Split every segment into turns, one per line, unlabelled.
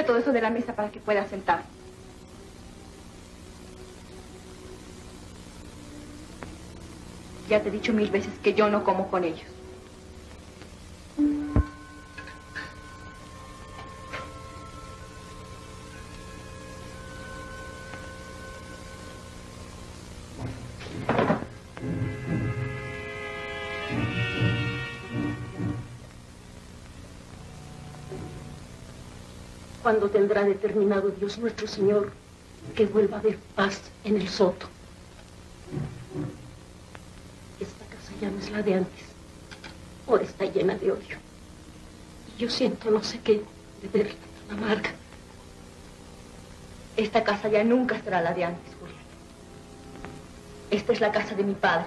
Quita todo eso de la mesa para que pueda sentar. Ya te he dicho mil veces que yo no como con ellos.
Cuando tendrá determinado Dios nuestro Señor que vuelva a haber paz en el soto. Esta casa ya no es la de antes. Ahora está llena de odio. Y yo siento no sé qué de verla tan amarga.
Esta casa ya nunca será la de antes, Julián. Esta es la casa de mi padre.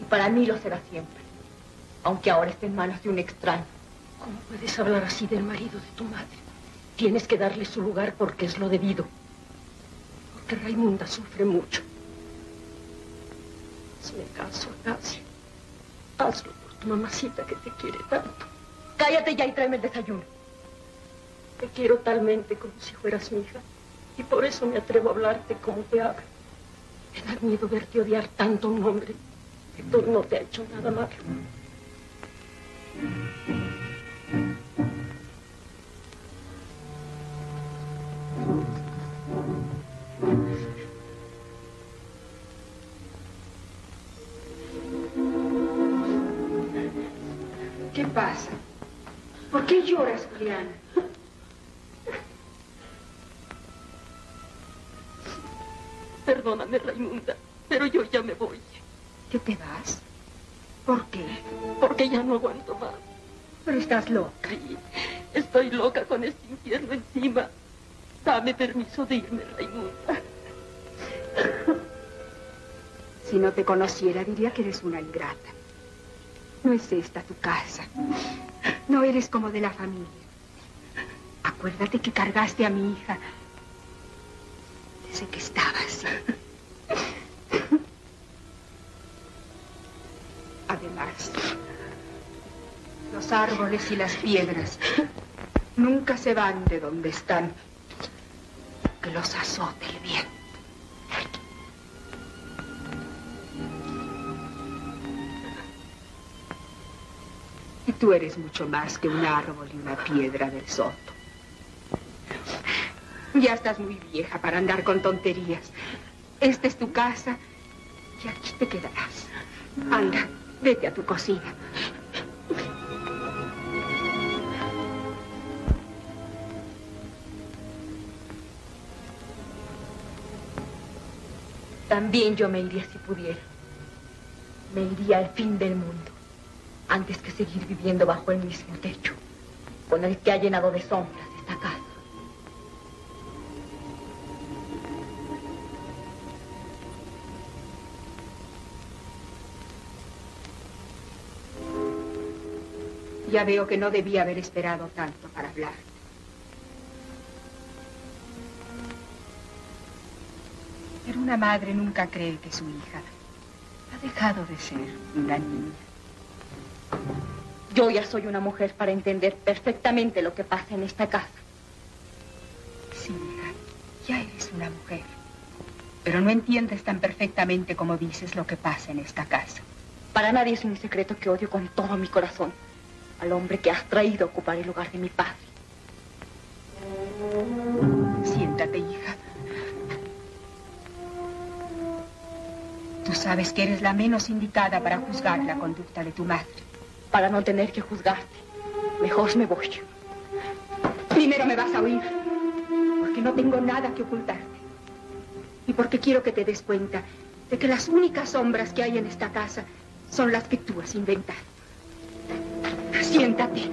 Y para mí lo será siempre. Aunque ahora esté en manos de un extraño.
¿Cómo puedes hablar así del marido de tu madre? Tienes que darle su lugar porque es lo debido. Porque Raimunda sufre mucho. Hazme caso, Acacia. Hazlo por tu mamacita que te quiere tanto.
Cállate ya y tráeme el desayuno.
Te quiero talmente como si fueras mi hija. Y por eso me atrevo a hablarte como te hablo. Me da miedo verte odiar tanto a un hombre tú no te ha hecho nada malo. Perdóname, Raimunda, pero yo ya me voy.
¿Qué te vas? ¿Por qué?
Porque ya no aguanto más.
Pero estás loca.
Ay, estoy loca con este infierno encima. Dame permiso de irme, Raimunda.
Si no te conociera, diría que eres una ingrata. No es esta tu casa. No eres como de la familia. Acuérdate que cargaste a mi hija desde que estabas. Además, los árboles y las piedras nunca se van de donde están. Que los azote el viento. Y tú eres mucho más que un árbol y una piedra del soto. Ya estás muy vieja para andar con tonterías. Esta es tu casa y aquí te quedarás. Anda, vete a tu cocina.
También yo me iría si pudiera. Me iría al fin del mundo, antes que seguir viviendo bajo el mismo techo, con el que ha llenado de sombras esta casa.
Ya veo que no debía haber esperado tanto para hablar. Pero una madre nunca cree que su hija ha dejado de ser una niña.
Yo ya soy una mujer para entender perfectamente lo que pasa en esta casa.
Sí, hija, ya eres una mujer. Pero no entiendes tan perfectamente como dices lo que pasa en esta casa.
Para nadie es un secreto que odio con todo mi corazón al hombre que has traído a ocupar el lugar de mi padre.
Siéntate, hija. Tú sabes que eres la menos indicada para juzgar la conducta de tu madre.
Para no tener que juzgarte, mejor me voy.
Primero me vas a oír, porque no tengo nada que ocultarte. Y porque quiero que te des cuenta de que las únicas sombras que hay en esta casa son las que tú has inventado. Siéntate.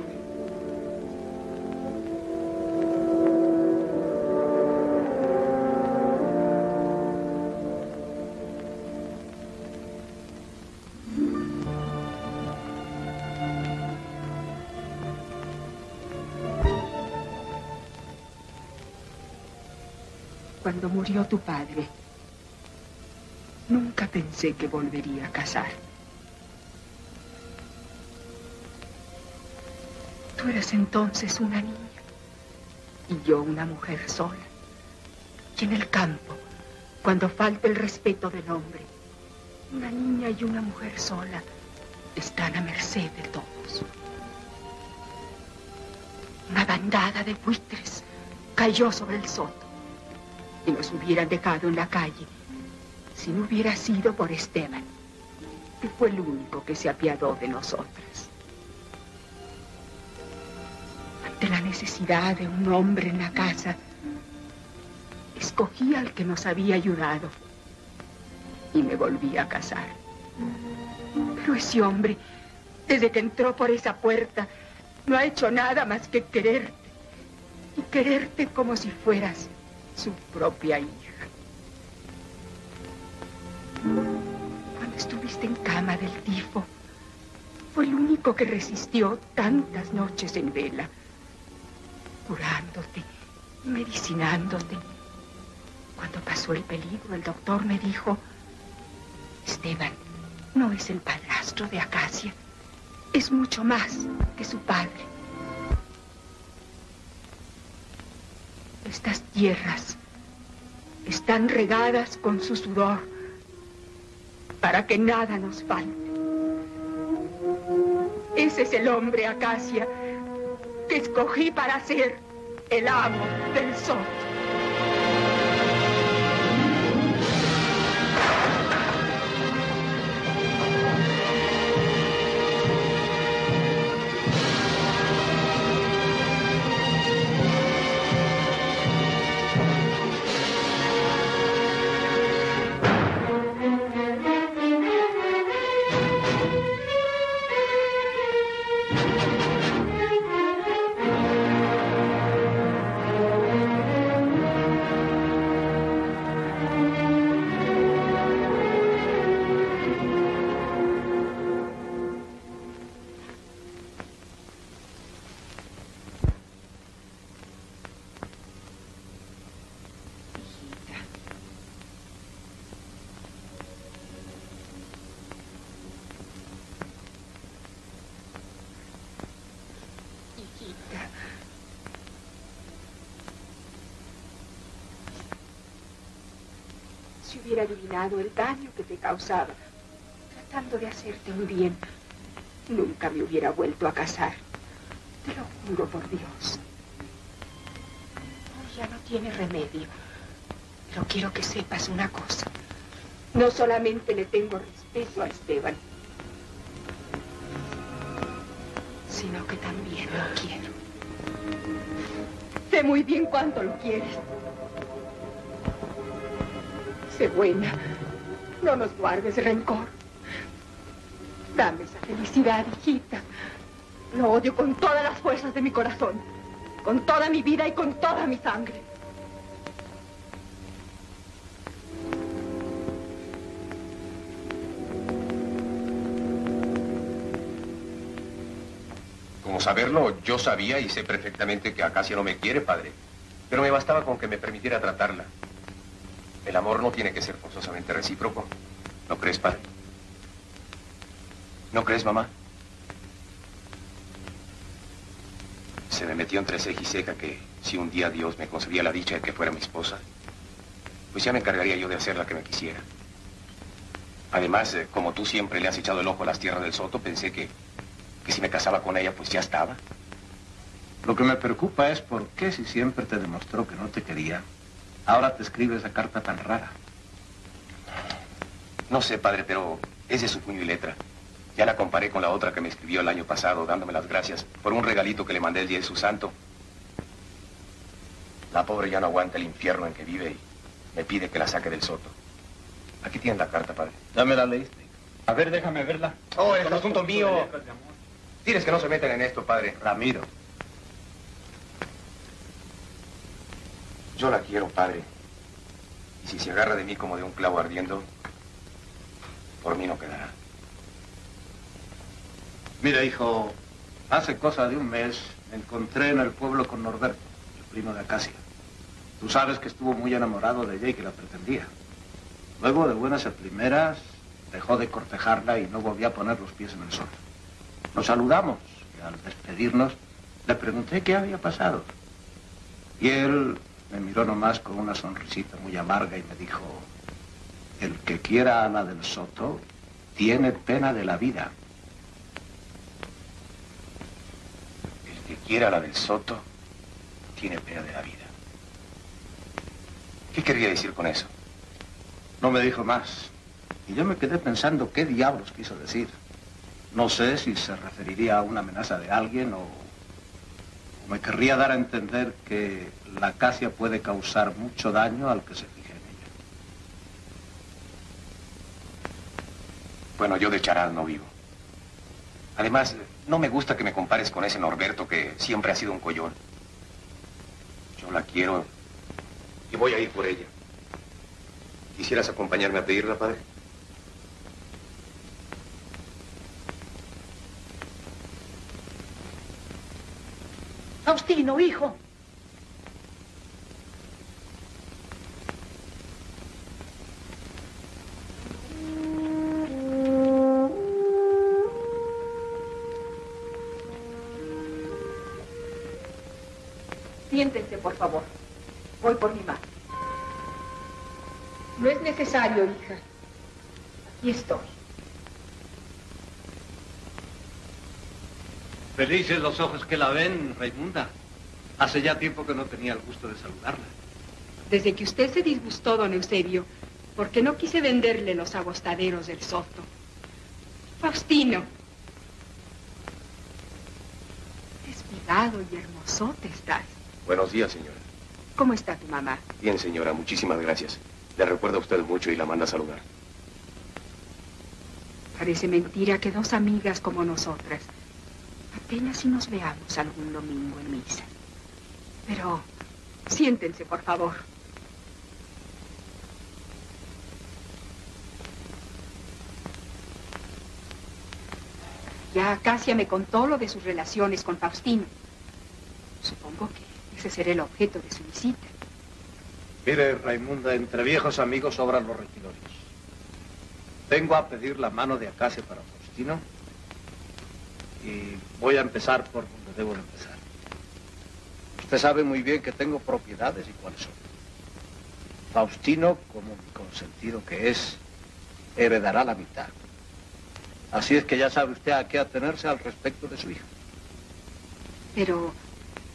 Murió tu padre, nunca pensé que volvería a casar. Tú eres entonces una niña y yo una mujer sola. Y en el campo, cuando falta el respeto del hombre, una niña y una mujer sola están a merced de todos. Una bandada de buitres cayó sobre el soto y nos hubieran dejado en la calle si no hubiera sido por Esteban, que fue el único que se apiadó de nosotras. Ante la necesidad de un hombre en la casa, escogí al que nos había ayudado y me volví a casar. Pero ese hombre, desde que entró por esa puerta, no ha hecho nada más que quererte. Y quererte como si fueras su propia hija. Cuando estuviste en cama del tifo, fue el único que resistió tantas noches en vela, curándote, medicinándote. Cuando pasó el peligro, el doctor me dijo, Esteban, no es el padrastro de Acacia, es mucho más que su padre. Estas tierras están regadas con su sudor para que nada nos falte. Ese es el hombre, Acacia, que escogí para ser el amo del sol. El daño que te causaba, tratando de hacerte un bien, nunca me hubiera vuelto a casar. Te lo juro por Dios. ya no tiene remedio. Pero quiero que sepas una cosa. No solamente le tengo respeto a Esteban, sino que también lo quiero. Sé muy bien cuánto lo quieres. Sé buena. No nos guardes rencor. Dame esa felicidad, hijita. Lo odio con todas las fuerzas de mi corazón, con toda mi vida y con toda mi sangre.
Como saberlo, yo sabía y sé perfectamente que Acacia no me quiere, padre. Pero me bastaba con que me permitiera tratarla. El amor no tiene que ser forzosamente recíproco. ¿No crees, padre? ¿No crees, mamá? Se me metió entre ceja y ceja que si un día Dios me concedía la dicha de que fuera mi esposa, pues ya me encargaría yo de hacer la que me quisiera. Además, eh, como tú siempre le has echado el ojo a las tierras del Soto, pensé que, que si me casaba con ella, pues ya estaba.
Lo que me preocupa es por qué si siempre te demostró que no te quería, ahora te escribe esa carta tan rara.
No sé, padre, pero es de su puño y letra. Ya la comparé con la otra que me escribió el año pasado, dándome las gracias por un regalito que le mandé el día de su santo. La pobre ya no aguanta el infierno en que vive y me pide que la saque del soto. Aquí tiene la carta, padre.
Dame la leíste. A ver, déjame verla.
Oh, es asunto mío. Tienes que no se metan en esto, padre.
Ramiro.
Yo la quiero, padre. Y si se agarra de mí como de un clavo ardiendo, por mí no quedará.
Mira, hijo, hace cosa de un mes me encontré en el pueblo con Norberto, el primo de Acacia. Tú sabes que estuvo muy enamorado de ella y que la pretendía. Luego, de buenas primeras, dejó de cortejarla y no volvió a poner los pies en el sol. Nos saludamos y al despedirnos le pregunté qué había pasado. Y él me miró nomás con una sonrisita muy amarga y me dijo, el que quiera a la del Soto tiene pena de la vida.
que quiera la del Soto tiene pena de la vida. ¿Qué quería decir con eso?
No me dijo más. Y yo me quedé pensando qué diablos quiso decir. No sé si se referiría a una amenaza de alguien o, o me querría dar a entender que la acacia puede causar mucho daño al que se fije en ella.
Bueno, yo de charal no vivo. Además, no me gusta que me compares con ese Norberto que siempre ha sido un collón. Yo la quiero y voy a ir por ella. ¿Quisieras acompañarme a pedirla, padre?
Faustino, hijo.
Por favor. Voy por mi madre. No es necesario, hija. Aquí estoy.
Felices los ojos que la ven, Raimunda. Hace ya tiempo que no tenía el gusto de saludarla.
Desde que usted se disgustó, don Eusebio, porque no quise venderle los agostaderos del Soto. Faustino. Desfigado y hermosote estás.
Buenos días, señora.
¿Cómo está tu mamá?
Bien, señora, muchísimas gracias. Le recuerda a usted mucho y la manda a saludar.
Parece mentira que dos amigas como nosotras apenas si nos veamos algún domingo en misa. Pero siéntense, por favor. Ya Acacia me contó lo de sus relaciones con Faustino. Ese será el objeto de su visita.
Mire, Raimunda, entre viejos amigos sobran los requilorios. Vengo a pedir la mano de Acacia para Faustino y voy a empezar por donde debo de empezar. Usted sabe muy bien que tengo propiedades y cuáles son. Faustino, como mi consentido que es, heredará la mitad. Así es que ya sabe usted a qué atenerse al respecto de su hija.
Pero,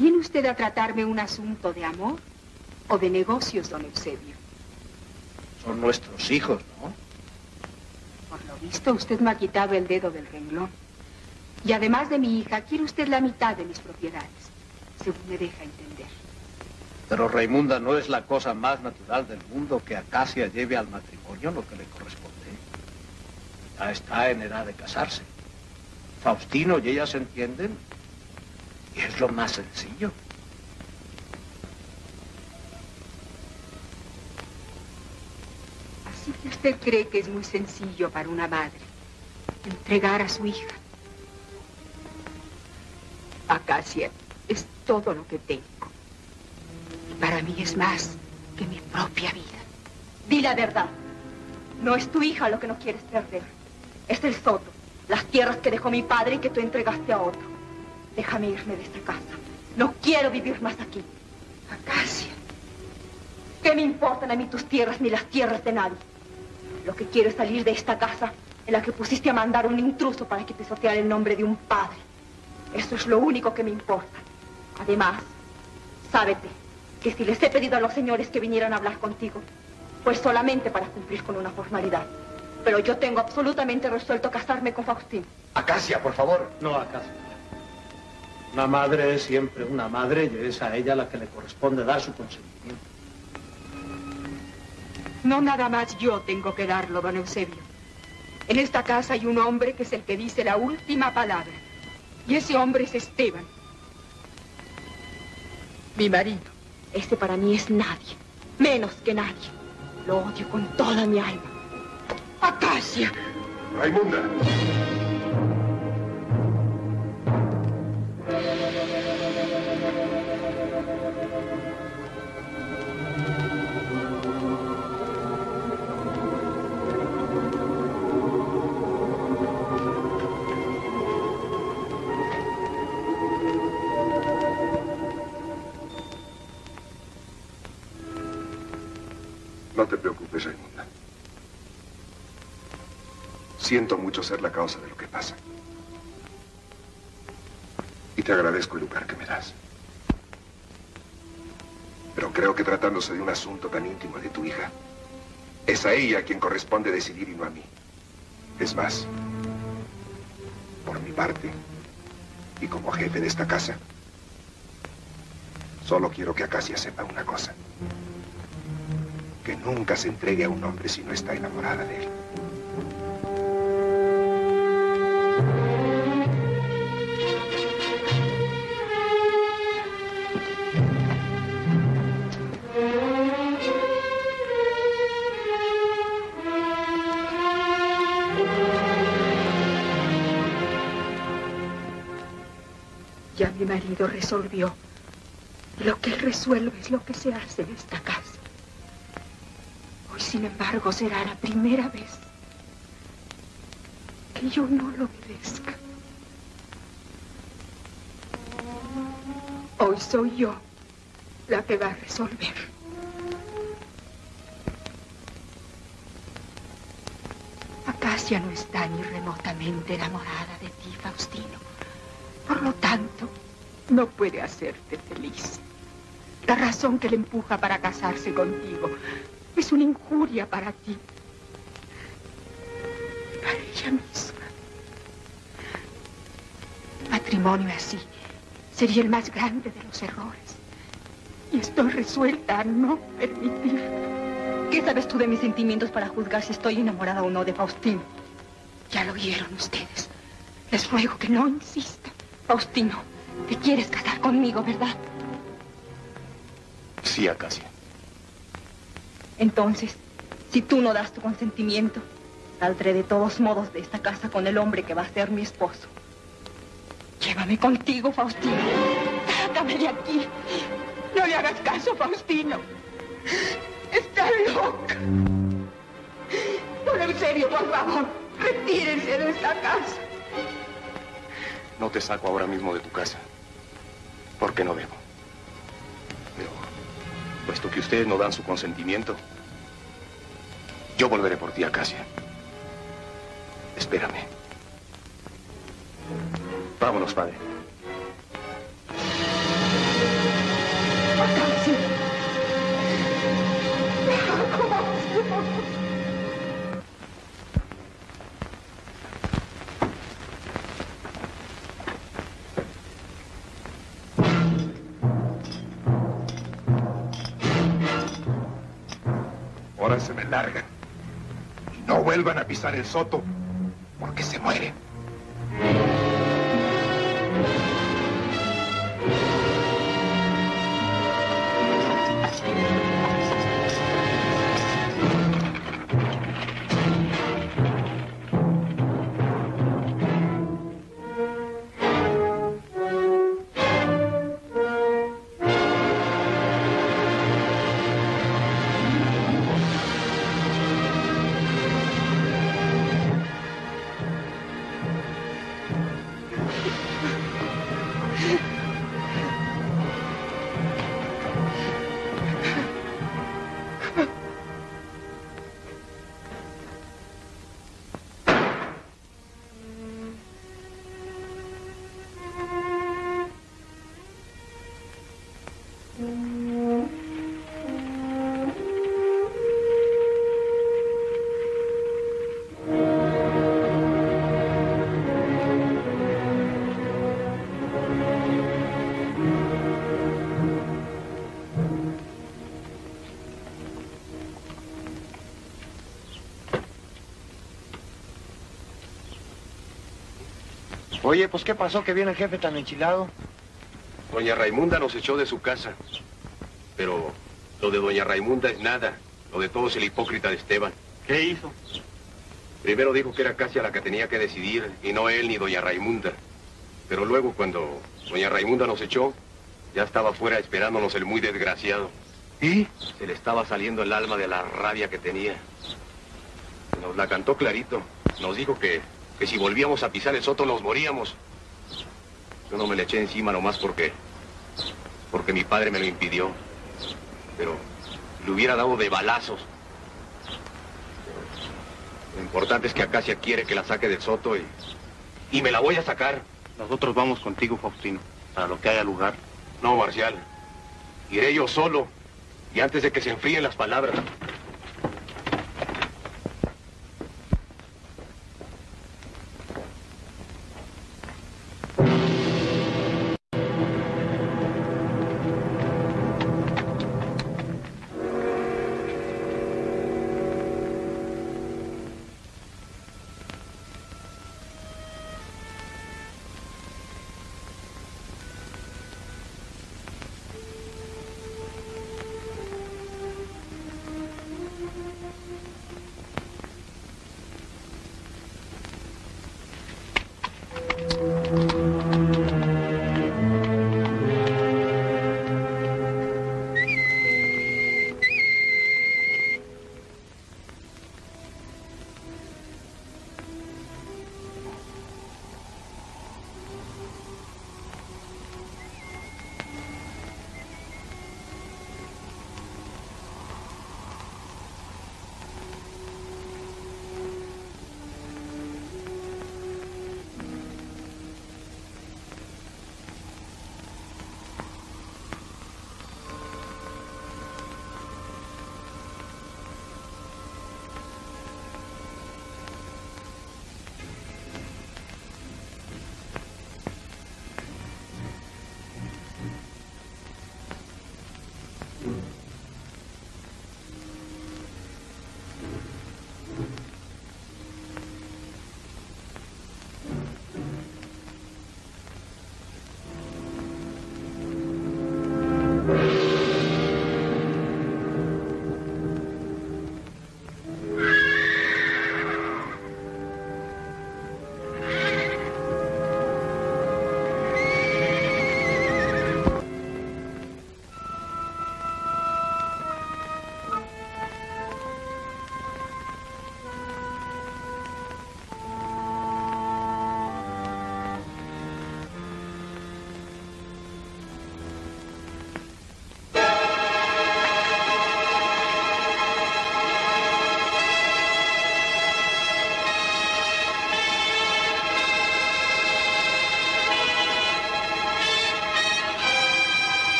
¿viene usted a tratarme un asunto de amor o de negocios, don Eusebio?
Son nuestros hijos, ¿no?
Por lo visto, usted me ha quitado el dedo del renglón. Y además de mi hija, quiere usted la mitad de mis propiedades, según me deja entender.
Pero Raimunda no es la cosa más natural del mundo que Acacia lleve al matrimonio lo que le corresponde. Ya está en edad de casarse. Faustino y ella se entienden. Es lo más sencillo.
Así que usted cree que es muy sencillo para una madre entregar a su hija. Acacia es todo lo que tengo. Y para mí es más que mi propia vida.
Di la verdad. No es tu hija lo que no quieres perder. Es el soto, las tierras que dejó mi padre y que tú entregaste a otro. Déjame irme de esta casa. No quiero vivir más aquí.
Acacia.
¿Qué me importan a mí tus tierras ni las tierras de nadie? Lo que quiero es salir de esta casa en la que pusiste a mandar un intruso para que pisoteara el nombre de un padre. Eso es lo único que me importa. Además, sábete que si les he pedido a los señores que vinieran a hablar contigo, pues solamente para cumplir con una formalidad. Pero yo tengo absolutamente resuelto casarme con Faustín.
Acacia, por favor.
No, Acacia. Una madre es siempre una madre y es a ella la que le corresponde dar su consentimiento.
No nada más yo tengo que darlo, don Eusebio. En esta casa hay un hombre que es el que dice la última palabra. Y ese hombre es Esteban. Mi marido.
Ese para mí es nadie, menos que nadie. Lo odio con toda mi alma.
Acacia.
Raimunda.
Te preocupes, Raimunda. Siento mucho ser la causa de lo que pasa. Y te agradezco el lugar que me das. Pero creo que tratándose de un asunto tan íntimo de tu hija, es a ella quien corresponde decidir y no a mí. Es más, por mi parte, y como jefe de esta casa, solo quiero que Acacia sepa una cosa. Que nunca se entregue a un hombre si no está enamorada de él.
Ya mi marido resolvió. Lo que él resuelve es lo que se hace en esta casa. Hoy, sin embargo, será la primera vez que yo no lo obedezca. Hoy soy yo la que va a resolver. Acacia no está ni remotamente enamorada de ti, Faustino. Por lo tanto, no puede hacerte feliz. La razón que le empuja para casarse contigo es una injuria para ti. Para ella misma. Matrimonio así sería el más grande de los errores. Y estoy resuelta a no permitir.
¿Qué sabes tú de mis sentimientos para juzgar si estoy enamorada o no de Faustino?
Ya lo oyeron ustedes. Les ruego que no insistan.
Faustino, te quieres casar conmigo, ¿verdad?
Sí, Acacia.
Entonces, si tú no das tu consentimiento, saldré de todos modos de esta casa con el hombre que va a ser mi esposo. Llévame contigo, Faustino. Sácame de aquí.
No le hagas caso, Faustino. Está loca. Don Eusebio, por favor, retírense de esta casa.
No te saco ahora mismo de tu casa. Porque no debo. Pero puesto que ustedes no dan su consentimiento, yo volveré por ti, Acacia. Espérame. Vámonos, padre.
Ahora se me largan. Y no vuelvan a pisar el soto, porque se mueren.
Oye, pues ¿qué pasó que viene el jefe tan enchilado?
Doña Raimunda nos echó de su casa. Pero lo de doña Raimunda es nada. Lo de todo es el hipócrita de Esteban.
¿Qué hizo?
Primero dijo que era Casia la que tenía que decidir, y no él ni doña Raimunda. Pero luego, cuando doña Raimunda nos echó, ya estaba fuera esperándonos el muy desgraciado.
¿Y?
Se le estaba saliendo el alma de la rabia que tenía. Nos la cantó clarito. Nos dijo que, que si volvíamos a pisar el soto nos moríamos. Yo no me le eché encima nomás porque... porque mi padre me lo impidió. Pero le hubiera dado de balazos. Lo importante es que Acacia quiere que la saque del soto y... y me la voy a sacar.
Nosotros vamos contigo, Faustino, para lo que haya lugar.
No, Marcial. Iré yo solo. Y antes de que se enfríen las palabras.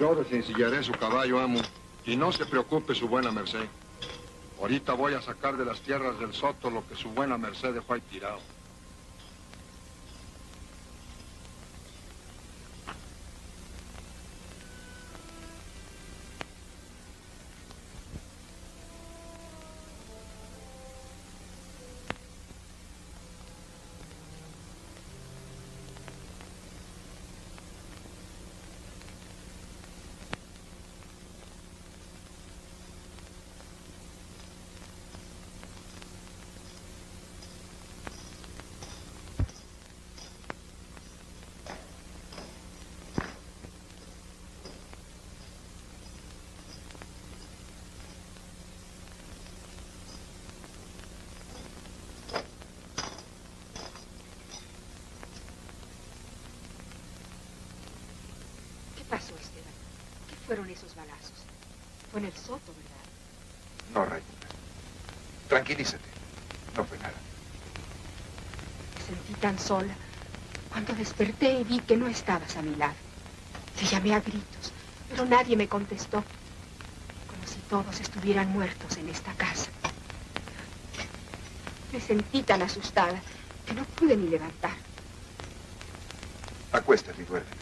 Yo desencillaré su caballo, amo. Y no se preocupe su buena merced. Ahorita voy a sacar de las tierras del Soto lo que su buena merced dejó ahí tirado.
¿Qué pasó, Esteban? ¿Qué fueron esos balazos? Fue en el soto, ¿verdad?
No, Raimunda. Tranquilízate. No fue nada.
Me sentí tan sola. Cuando desperté y vi que no estabas a mi lado. Te llamé a gritos, pero nadie me contestó. Como si todos estuvieran muertos en esta casa. Me sentí tan asustada que no pude ni levantar.
Acuéstate y duerme.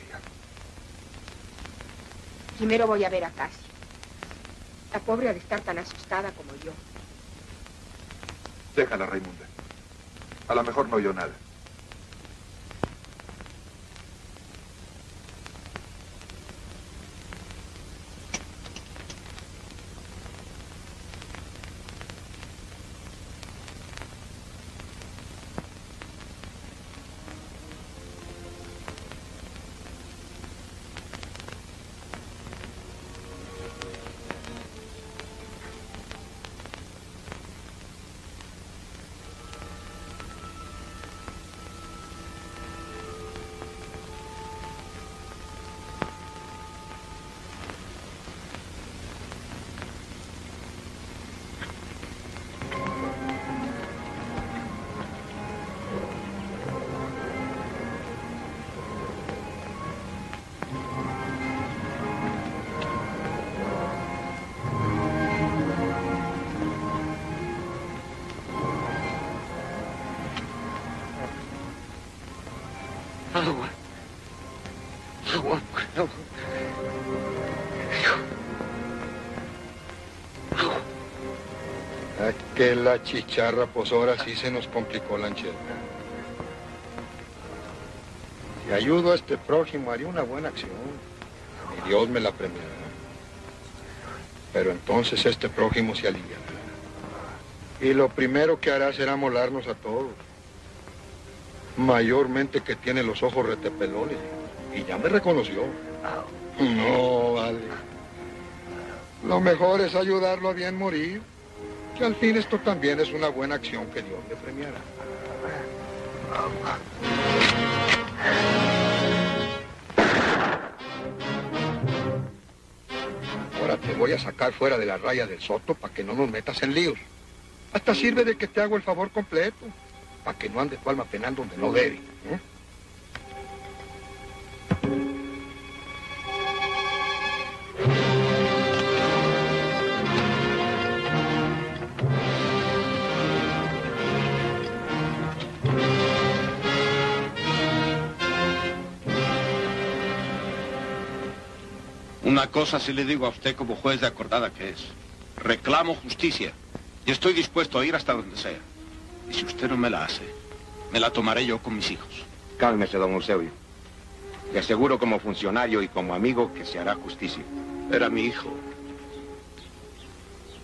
Primero voy a ver a Cassie. La pobre ha de estar tan asustada como yo.
Déjala, Raimunda. A lo mejor no oyó nada.
Que la chicharra, pues ahora sí se nos complicó la. Si ayudo a este prójimo, haría una buena acción. Y Dios me la premiará. Pero entonces este prójimo se aliviará. Y lo primero que hará será molarnos a todos. Mayormente que tiene los ojos retepelones. Y ya me reconoció. No, vale. Lo mejor es ayudarlo a bien morir. Que al fin esto también es una buena acción que Dios le premiará. Ahora te voy a sacar fuera de la raya del soto para que no nos metas en líos. Hasta sirve de que te hago el favor completo, para que no ande tu alma penando donde no debe. ¿eh?
Una cosa sí le digo a usted como juez de acordada que es. Reclamo justicia y estoy dispuesto a ir hasta donde sea. Y si usted no me la hace, me la tomaré yo con mis hijos.
Cálmese, don Eusebio. Le aseguro como funcionario y como amigo que se hará justicia.
Era mi hijo.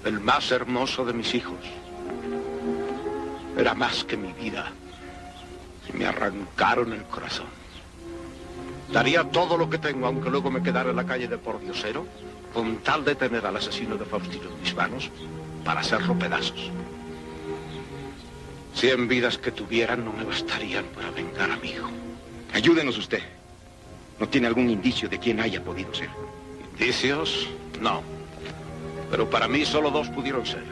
El más hermoso de mis hijos. Era más que mi vida. Y me arrancaron el corazón. Daría todo lo que tengo, aunque luego me quedara en la calle de Pordiosero, con tal de tener al asesino de Faustino en mis manos para hacerlo pedazos. Cien vidas que tuvieran no me bastarían para vengar a mi hijo.
Ayúdenos usted. ¿No tiene algún indicio de quién haya podido ser?
¿Indicios? No. Pero para mí solo dos pudieron ser.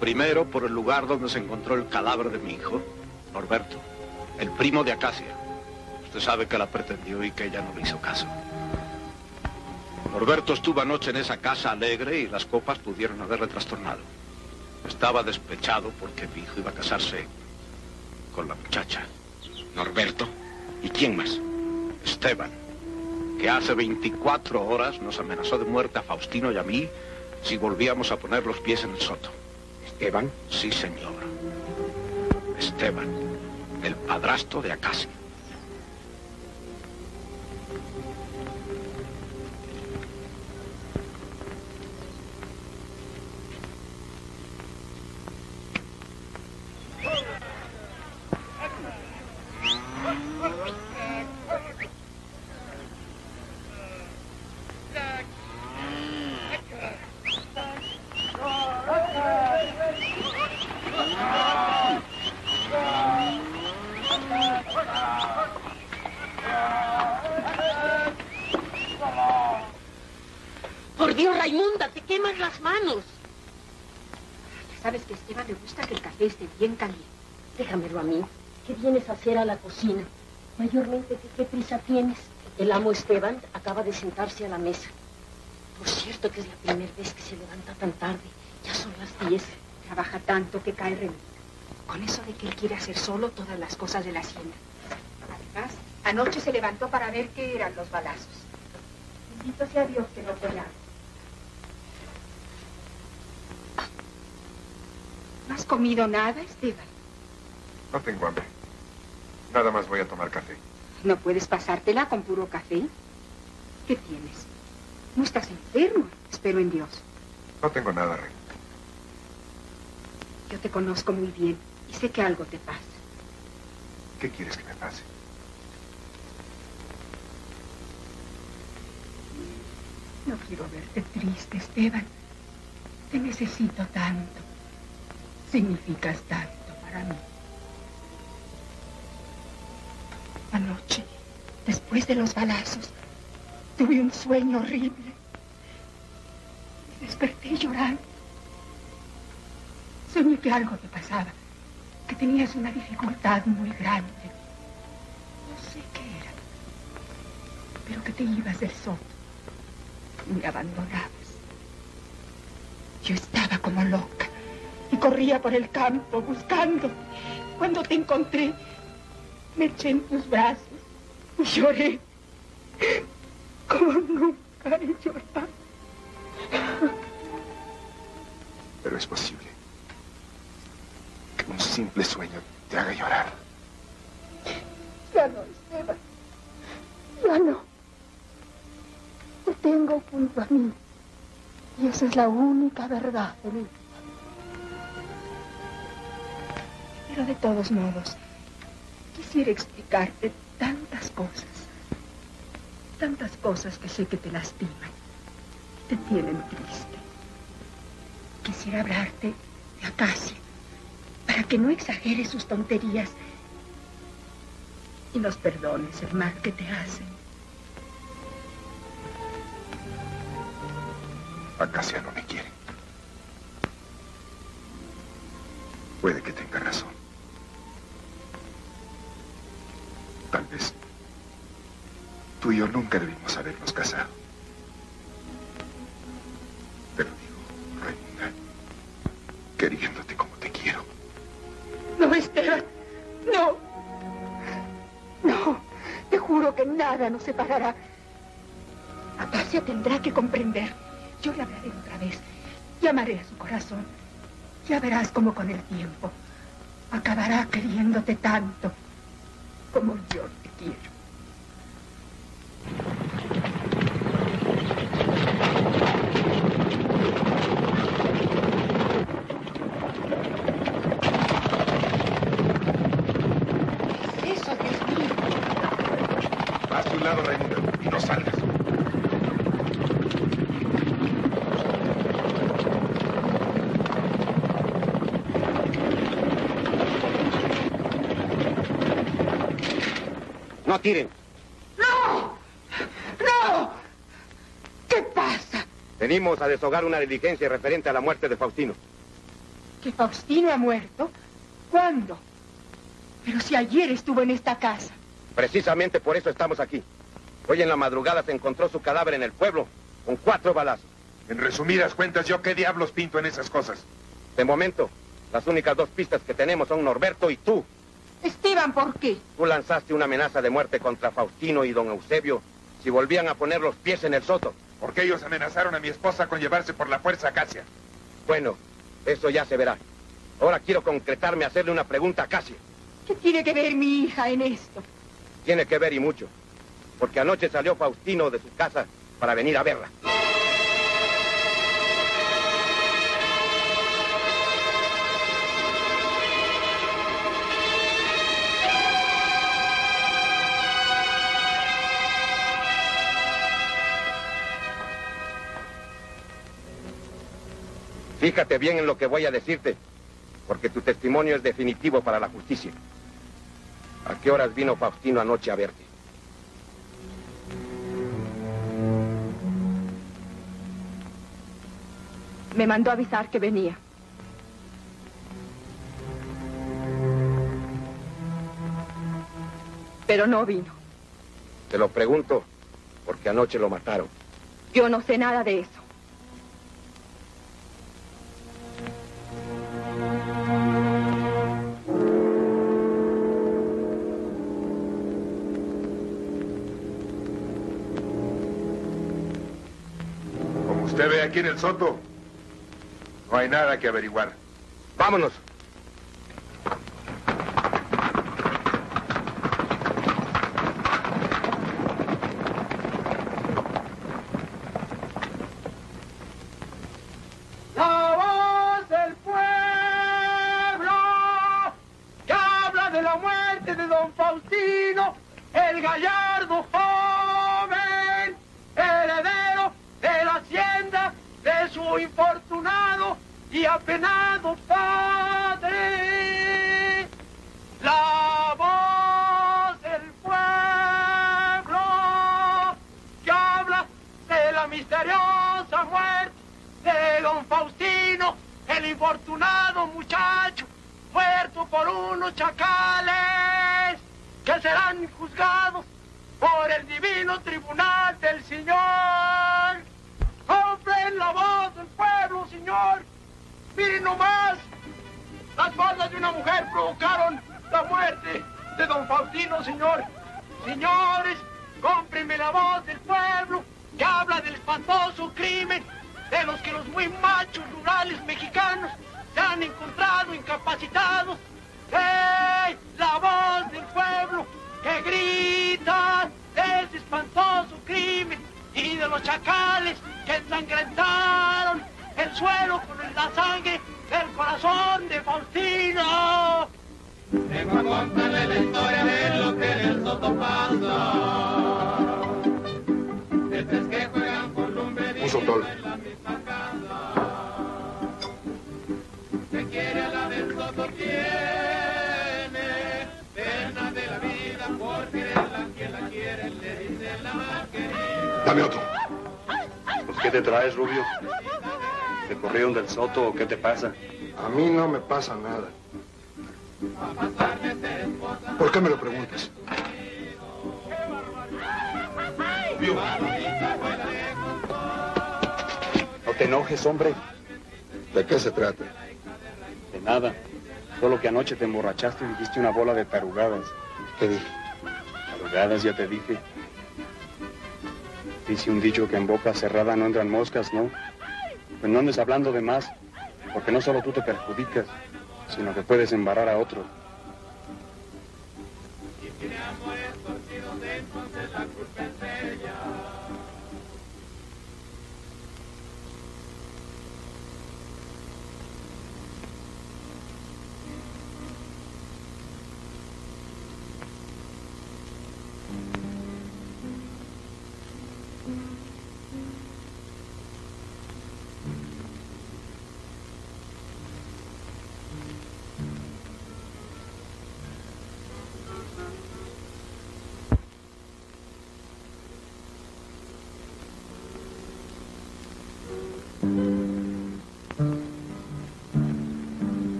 Primero, por el lugar donde se encontró el cadáver de mi hijo, Norberto, el primo de Acacia. Usted sabe que la pretendió y que ella no le hizo caso. Norberto estuvo anoche en esa casa alegre y las copas pudieron haberle trastornado. Estaba despechado porque mi hijo iba a casarse con la muchacha.
Norberto. ¿Y quién más?
Esteban, que hace 24 horas nos amenazó de muerte a Faustino y a mí si volvíamos a poner los pies en el soto.
¿Esteban?
Sí, señor. Esteban, el padrastro de Acacio.
A
la cocina? Mayormente, ¿qué, qué prisa tienes? El amo Esteban acaba de sentarse a la mesa. Por cierto que es la primera vez que se levanta tan tarde. Ya son las diez.
Trabaja tanto que cae rendido. Con eso de que él quiere hacer solo todas las cosas de la hacienda. Además, anoche se levantó para ver qué eran los balazos. Bendito sea Dios que no fue nada. ¿No has comido nada, Esteban?
No tengo hambre. Nada más voy a tomar café.
¿No puedes pasártela con puro café? ¿Qué tienes? No estás enfermo, espero en Dios.
No tengo nada, Rey.
Yo te conozco muy bien y sé que algo te pasa.
¿Qué quieres que me pase?
No quiero verte triste, Esteban. Te necesito tanto. Significas tanto para mí. Anoche, después de los balazos, tuve un sueño horrible. Me desperté llorando. Soñé que algo te pasaba, que tenías una dificultad muy grande. No sé qué era, pero que te ibas del soto me abandonabas. Yo estaba como loca y corría por el campo buscando. Cuando te encontré, me eché en tus brazos y lloré como nunca he llorado.
Pero es posible que un simple sueño te haga llorar.
Ya no, Esteban. Ya no. Te tengo junto a mí. Y esa es la única verdad de vida. Pero de todos modos, quisiera explicarte tantas cosas. Tantas cosas que sé que te lastiman. Te tienen triste. Quisiera hablarte de Acacia, para que no exageres sus tonterías y nos perdones el mal que te hacen.
Acacia no me quiere. Puede que tenga razón. Tal vez tú y yo nunca debimos habernos casado. Te lo digo, Raimunda, queriéndote como te quiero.
No, Esteban, no. No, te juro que nada nos separará. Acacia tendrá que comprender. Yo le hablaré otra vez. Llamaré a su corazón. Ya verás cómo con el tiempo acabará queriéndote tanto como yo te quiero. ¿Qué es eso, Dios mío?
Haz tu lado, Raimunda, y no salgas.
No tiren.
¡No! ¡No! ¿Qué pasa?
Venimos a deshogar una diligencia referente a la muerte de Faustino.
¿Que Faustino ha muerto? ¿Cuándo? Pero si ayer estuvo en esta casa.
Precisamente por eso estamos aquí. Hoy en la madrugada se encontró su cadáver en el pueblo con cuatro balazos.
En resumidas cuentas, ¿yo qué diablos pinto en esas cosas?
De momento, las únicas dos pistas que tenemos son Norberto y tú.
Esteban, ¿por qué?
Tú lanzaste una amenaza de muerte contra Faustino y don Eusebio si volvían a poner los pies en el soto.
Porque ellos amenazaron a mi esposa con llevarse por la fuerza a Casia.
Bueno, eso ya se verá. Ahora quiero concretarme a hacerle una pregunta a Casia.
¿Qué tiene que ver mi hija en esto?
Tiene que ver y mucho. Porque anoche salió Faustino de su casa para venir a verla. Fíjate bien en lo que voy a decirte, porque tu testimonio es definitivo para la justicia. ¿A qué horas vino Faustino anoche a verte?
Me mandó avisar que venía. Pero no vino.
Te lo pregunto porque anoche lo mataron.
Yo no sé nada de eso.
Ve aquí en el soto, no hay nada que averiguar.
Vámonos.
Misteriosa muerte de don Faustino, el infortunado muchacho, muerto por unos chacales que serán juzgados por el divino tribunal del Señor. Compren la voz del pueblo, Señor. Miren nomás, las balas de una mujer provocaron la muerte de don Faustino, Señor. Señores, cómprenme la voz del pueblo que habla del espantoso crimen de los que los muy machos rurales mexicanos se han encontrado incapacitados. ¡Ey! La voz del pueblo que grita de ese espantoso crimen y de los chacales que ensangrentaron el suelo con la sangre del corazón de Faustino. Vengo a contarle la historia de lo que en el soto pasa.
Dame otro.
Pues, ¿Qué te traes, Rubio? ¿Te corrieron del soto o qué te pasa?
A mí no me pasa nada. ¿Por qué me lo preguntas?
Rubio te enojes, hombre.
¿De qué se trata?
De nada. Solo que anoche te emborrachaste y dijiste una bola de tarugadas.
¿Qué dije?
Tarugadas, ya te dije. Dice un dicho que en boca cerrada no entran moscas, ¿no? Pues no andes hablando de más, porque no solo tú te perjudicas, sino que puedes embarrar a otro. Y entonces la de ella.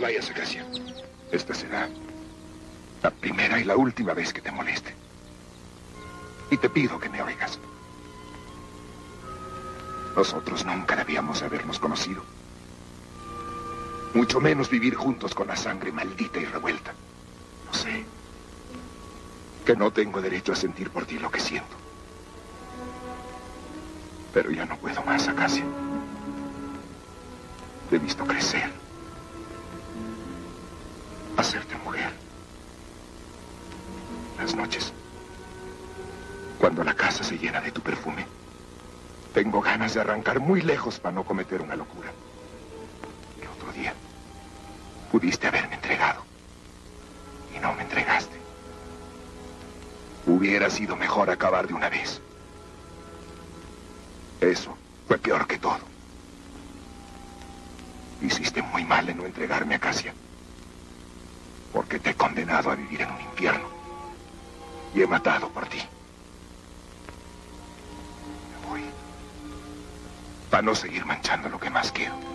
Vayas, Acacia. Esta será la primera y la última vez que te moleste. Y te pido que me oigas. Nosotros nunca debíamos habernos conocido. Mucho menos vivir juntos con la sangre maldita y revuelta. No sé. Que no tengo derecho a sentir por ti lo que siento. Pero ya no puedo más, Acacia. Te he visto crecer. Las noches. Cuando la casa se llena de tu perfume. Tengo ganas de arrancar muy lejos para no cometer una locura. Que otro día pudiste haberme entregado. Y no me entregaste. Hubiera sido mejor acabar de una vez. Eso fue peor que todo. Hiciste muy mal en no entregarme a Casia. Porque te he condenado a vivir en un infierno. Y he matado por ti. Me voy. Para no seguir manchando lo que más quiero.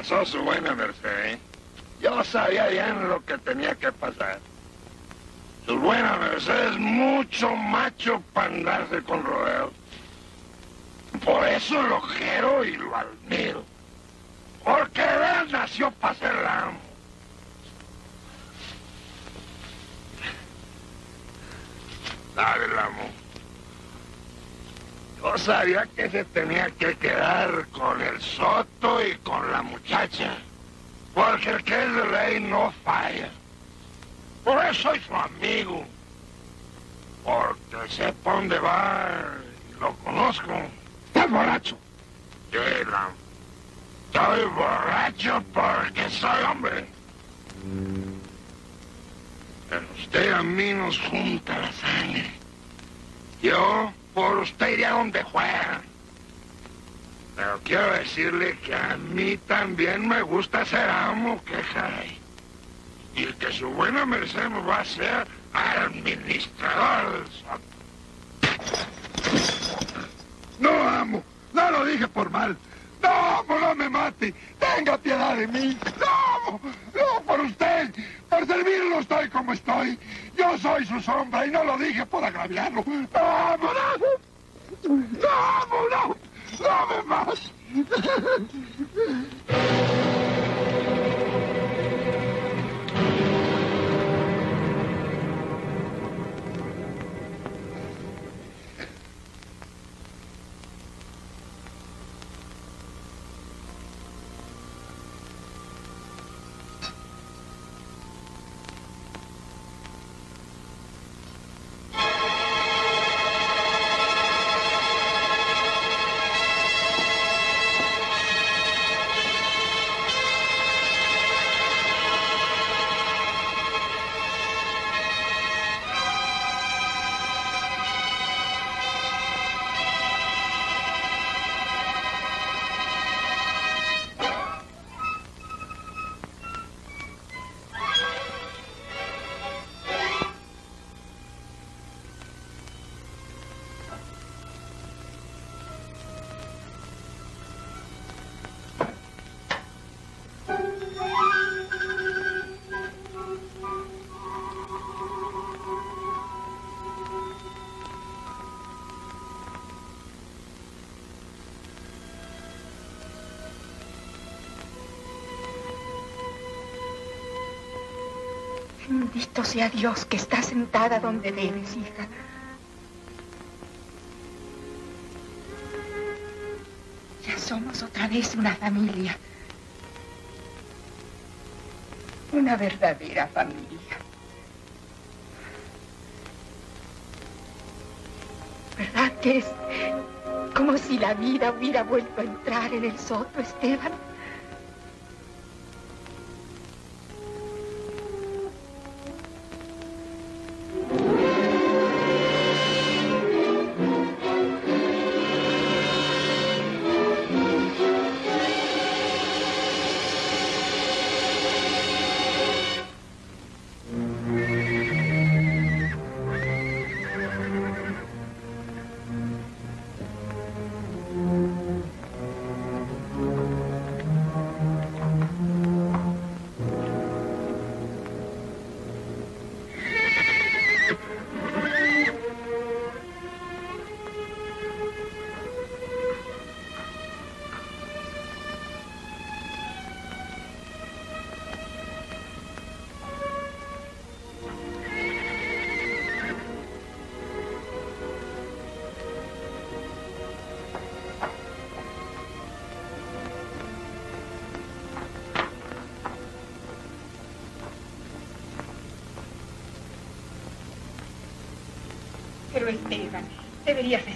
Casó su buena merced, ¿eh? yo sabía bien lo que tenía que pasar. Su buena merced es mucho macho para andarse con rodeos. Por eso lo quiero y lo admiro. Porque él nació para ser amo. Dale, amo. Yo sabía que se tenía que quedar con el soto y con la muchacha. Porque el no falla. Por eso soy su amigo. Porque sé pa' dónde va y lo conozco. ¿Estás borracho? Sí. Estoy borracho porque soy hombre. Pero usted a mí nos junta la sangre. Yo por usted iría donde fuera. Pero quiero decirle que a mí también me gusta ser amo, que caray. Su buena merced me va a ser administrador del soto. No, amo, no lo dije por mal. No, amo, no me mate. Tenga piedad de mí. No, amo, no, por usted. Por servirlo estoy como estoy. Yo soy su sombra y no lo dije por agraviarlo. No, amo, no. No, amo, no. No me mate.
Bendito sea Dios que está sentada donde debes, hija. Ya somos otra vez una familia. Una verdadera familia. ¿Verdad que es como si la vida hubiera vuelto a entrar en el soto, Esteban?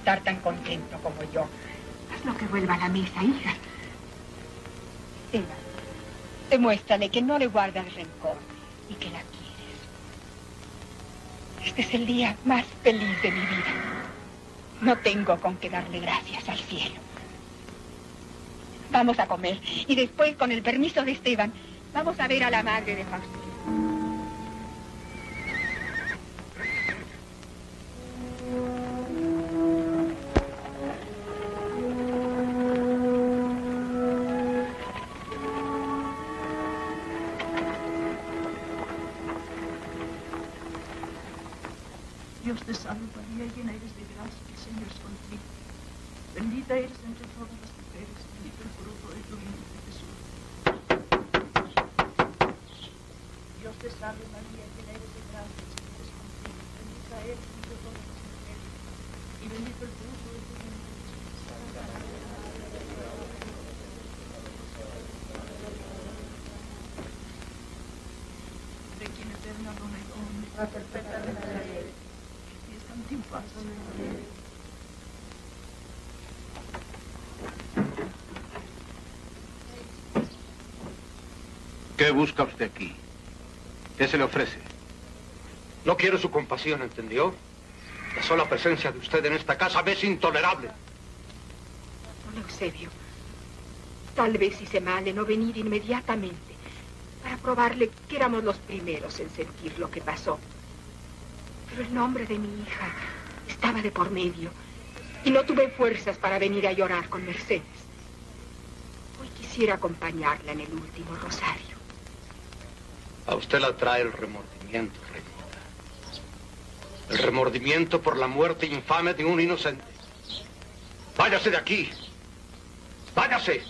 Estar tan contento como yo. Haz lo que vuelva a la mesa, hija. Esteban, demuéstrale que no le guardas rencor y que la quieres. Este es el día más feliz de mi vida. No tengo con qué darle gracias al cielo. Vamos a comer y después, con el permiso de Esteban, vamos a ver a la madre de Faustino.
¿Qué busca usted aquí? ¿Qué se le ofrece? No quiero su compasión, ¿entendió? La sola presencia de usted en esta casa me es intolerable.
Don Eusebio, tal vez hice mal en no venir inmediatamente para probarle que éramos los primeros en sentir lo que pasó. Pero el nombre de mi hija estaba de por medio y no tuve fuerzas para venir a llorar con Mercedes. Hoy quisiera acompañarla en el último rosario.
A usted la trae el remordimiento, Reinita. El remordimiento por la muerte infame de un inocente. Váyase de aquí. Váyase.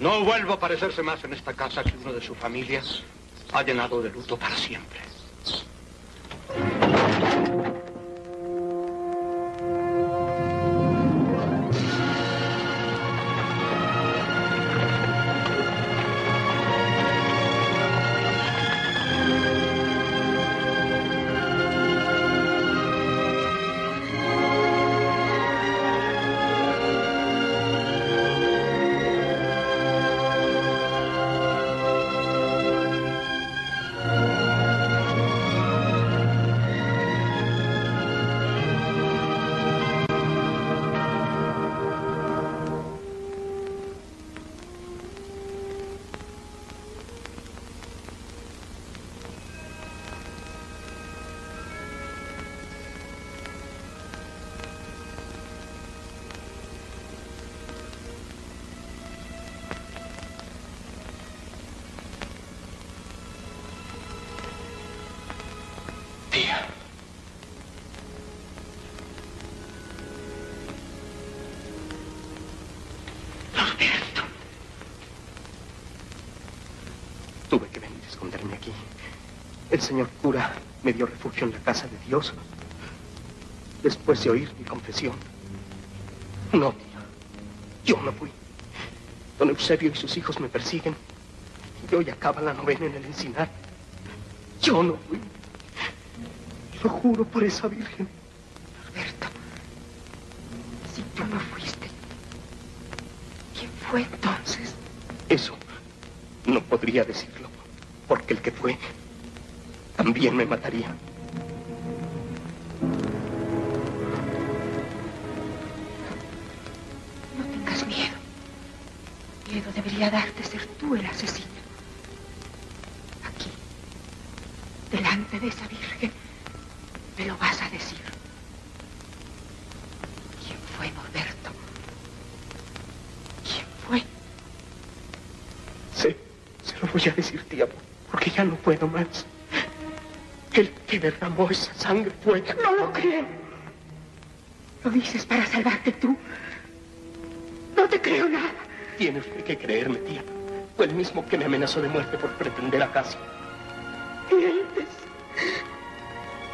No vuelvo a parecerse más en esta casa que uno de su familia ha llenado de luto para siempre.
El señor cura me dio refugio en la casa de Dios. Después de oír mi confesión. No, tía. Yo no fui. Don Eusebio y sus hijos me persiguen. Y hoy acaba la novena en el encinar. Yo no fui. Lo juro por esa virgen.
Alberto, si tú no fuiste, ¿quién fue entonces?
Eso no podría decirlo, porque el que fue también me mataría.
No tengas miedo. Miedo debería darte ser tú el asesino. Aquí, delante de esa virgen, me lo vas a decir. ¿Quién fue Norberto? ¿Quién fue?
Sí, se lo voy a decir, tía, porque ya no puedo más. Que derramó esa sangre fue...
No lo creo. ¿Lo dices para salvarte tú? No te creo nada.
Tiene usted que creerme, tía. Fue el mismo que me amenazó de muerte por pretender a Casio.
Mientes.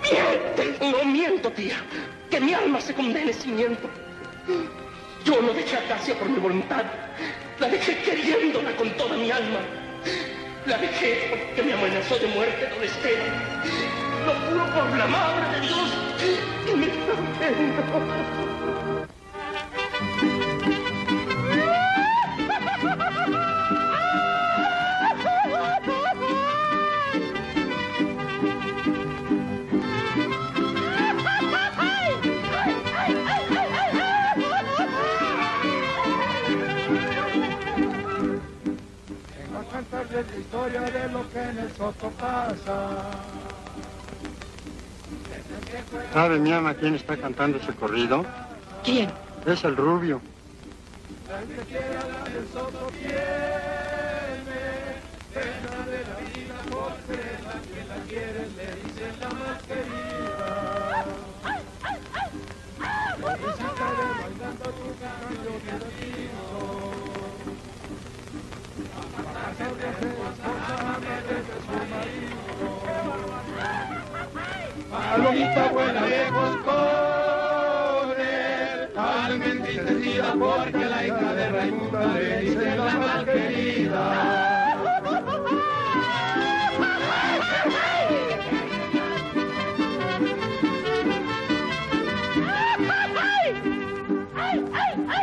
Mientes.
No miento, tía. Que mi alma se condene si miento. Yo no dejé a Casio por mi voluntad. La dejé queriéndola con toda mi alma. La dejé porque me amenazó de muerte don Esteban. Por la madre de Dios y me
Vengo a cantarles la historia de lo que en el Soto pasa.
¿Sabe mi ama quién está cantando ese corrido?
¿Quién?
Es el rubio.
Porque la hija de Raimunda le dice la más querida.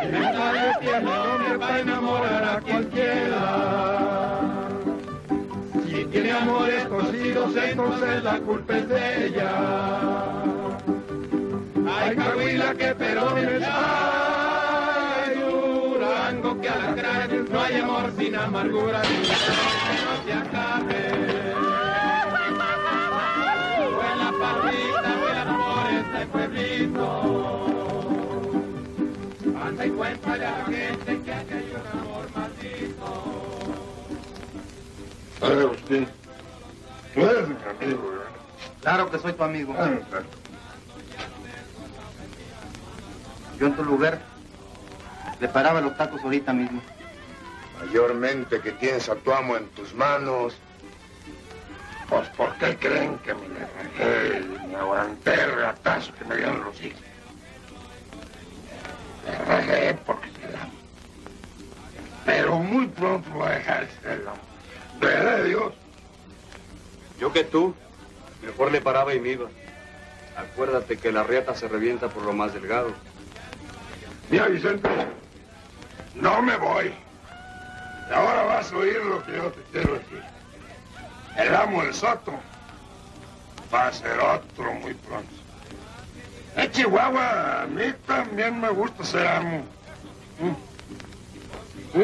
Esta le tiene hombre para enamorar a cualquiera. Si tiene amores cocidos, entonces la culpa es de ella. Ay, Cahuila, que perones, ay, no hay amor sin amargura, ni que no se acabe. Buena palmita, buena por este pueblito. Anda y cuéntale a la gente que aquí hay un amor maldito.
Ay, Agustín, tú eres mi amigo, ¿verdad?
Claro que soy tu amigo.
Ah, claro.
Yo en tu lugar le paraba los tacos ahorita mismo.
Mayormente que tienes a tu amo en tus manos. Pues, ¿por qué creen que me le y me aguanté el ratazo que me dieron los hijos? Le rajé porque se la amo. Pero muy pronto voy a dejar ser amo. ¿Verdad, Dios?
Yo que tú, mejor le paraba y me iba. Acuérdate que la riata se revienta por lo más delgado.
Mira, Vicente, no me voy. Y ahora vas a oír lo que yo te quiero decir. El amo del Soto va a ser otro muy pronto. En Chihuahua, a mí también me gusta ser amo. Mm.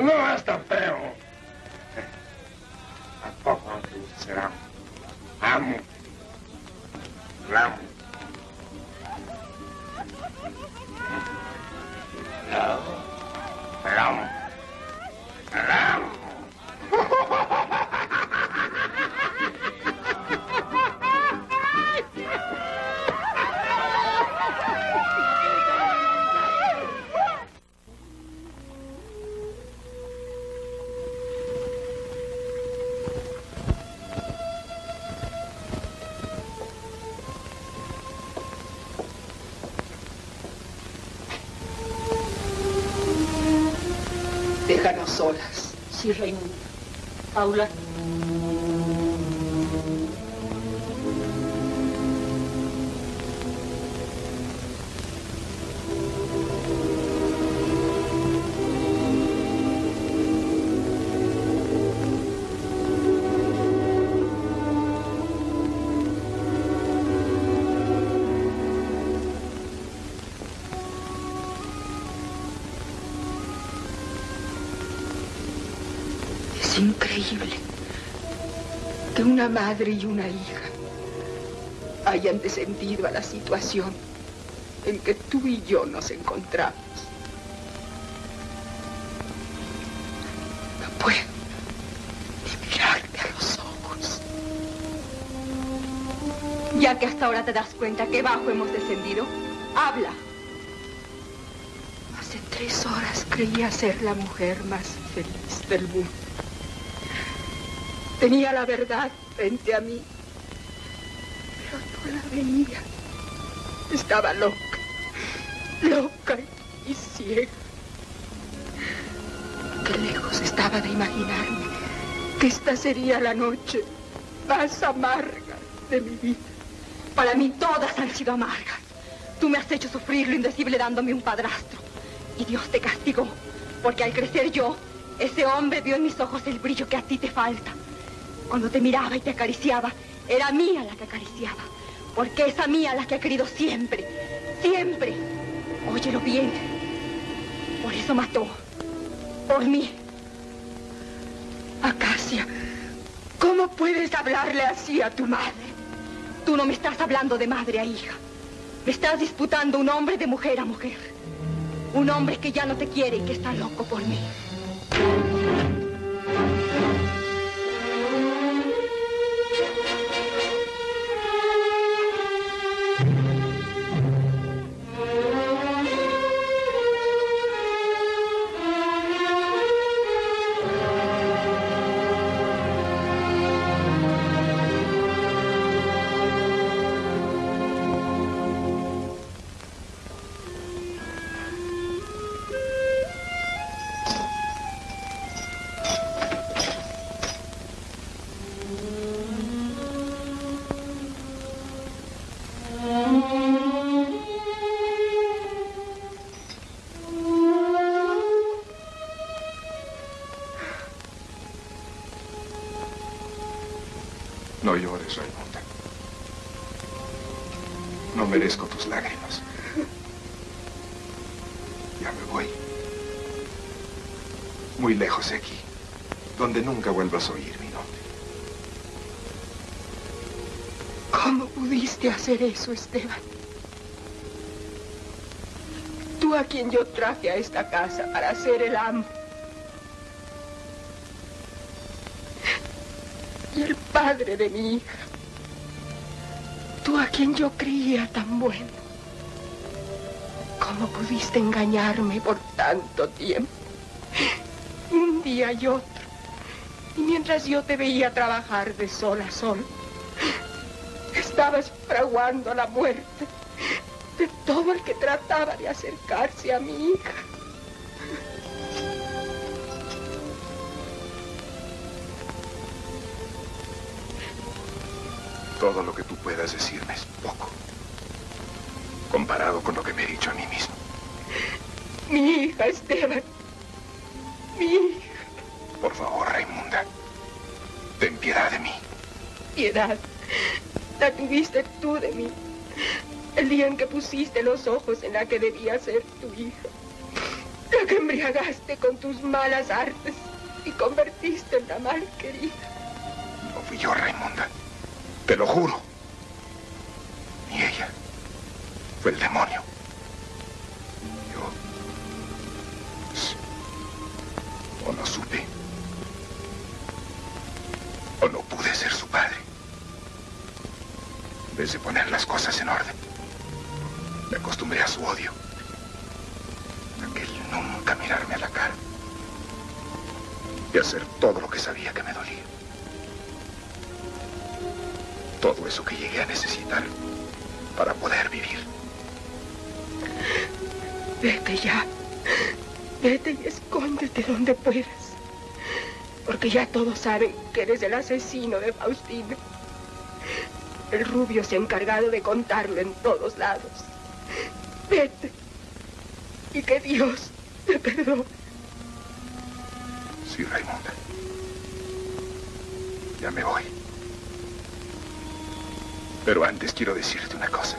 No es tan feo. Tampoco no te gusta ser amo. Amo. Amo. El amo. Ha ha
ha ha! Solas.
Sí, Raimunda. Paula.
Una madre y una hija hayan descendido a la situación en que tú y yo nos encontramos. No puedo ni mirarte a los ojos.
Ya que hasta ahora te das cuenta que bajo hemos descendido, habla.
Hace tres horas creía ser la mujer más feliz del mundo. Tenía la verdad frente a mí, pero no la veía. Estaba loca, loca y ciega. Qué lejos estaba de imaginarme que esta sería la noche más amarga de mi vida.
Para mí todas han sido amargas. Tú me has hecho sufrir lo indecible dándome un padrastro. Y Dios te castigó, porque al crecer yo, ese hombre vio en mis ojos el brillo que a ti te falta. Cuando te miraba y te acariciaba, era mía la que acariciaba. Porque es a mía la que ha querido siempre, siempre. Óyelo bien. Por eso mató. Por mí.
Acacia, ¿cómo puedes hablarle así a tu madre?
Tú no me estás hablando de madre a hija. Me estás disputando un hombre de mujer a mujer. Un hombre que ya no te quiere y que está loco por mí.
No merezco tus lágrimas. Ya me voy. Muy lejos de aquí, donde nunca vuelvas a oír mi nombre.
¿Cómo pudiste hacer eso, Esteban? Tú a quien yo traje a esta casa para ser el amo. El padre de mi hija. Tú a quien yo creía tan bueno. ¿Cómo pudiste engañarme por tanto tiempo? Un día y otro. Y mientras yo te veía trabajar de sol a sol, estabas fraguando la muerte de todo el que trataba de acercarse a mi hija. Esteban. Mi hija.
Por favor, Raimunda. Ten piedad de mí.
Piedad. La tuviste tú de mí. El día en que pusiste los ojos en la que debía ser tu hija. La que embriagaste con tus malas artes y convertiste en la mal querida.
No fui yo, Raimunda. Te lo juro. Ni ella. Fue el demonio.
Saben que eres el asesino de Faustino. El rubio se ha encargado de contarlo en todos lados. Vete. Y que Dios te perdone.
Sí, Raimunda. Ya me voy. Pero antes quiero decirte una cosa.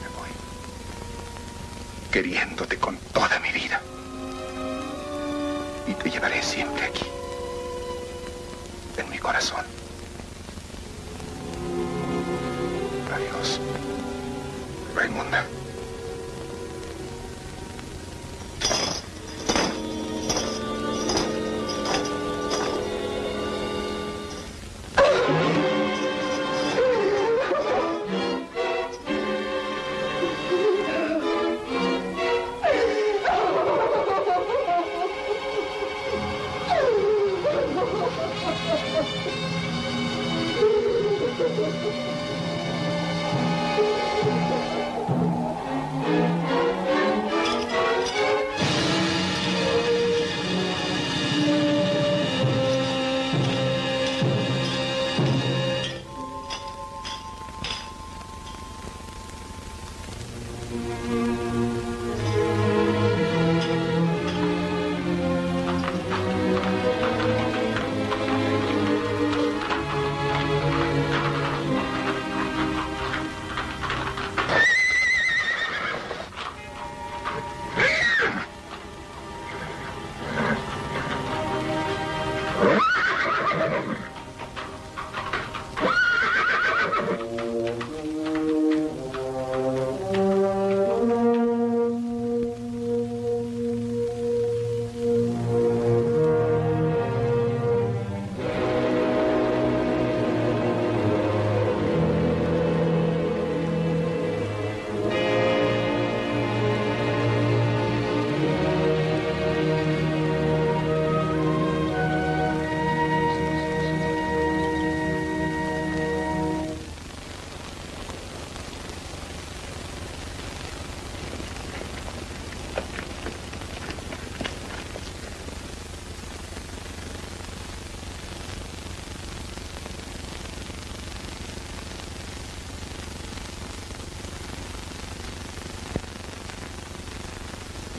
Me voy. Queriéndote con toda mi vida. Y te llevaré siempre aquí. En mi corazón. Adiós. Raimunda.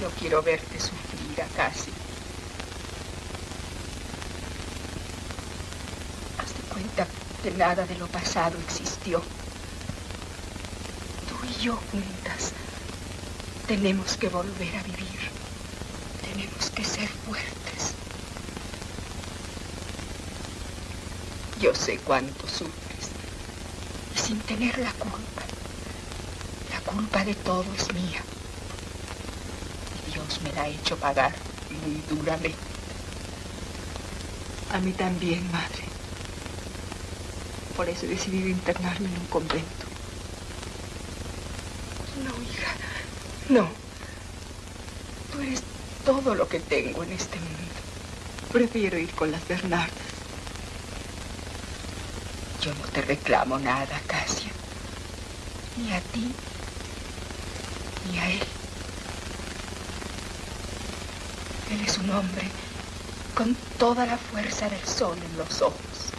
No quiero verte sufrir, casi. Hazte cuenta que nada de lo pasado existió. Tú y yo juntas tenemos que volver a vivir. Tenemos que ser fuertes. Yo sé cuánto sufres y sin tener la culpa. La culpa de todo es mía. Me la ha hecho pagar muy duramente. A mí también, madre. Por eso he decidido internarme en un convento. No, hija, no. Tú eres todo lo que tengo en este mundo. Prefiero ir con las Bernardas. Yo no te reclamo nada, Casia. Ni a ti, ni a él. Él es un hombre con toda la fuerza del sol en los ojos.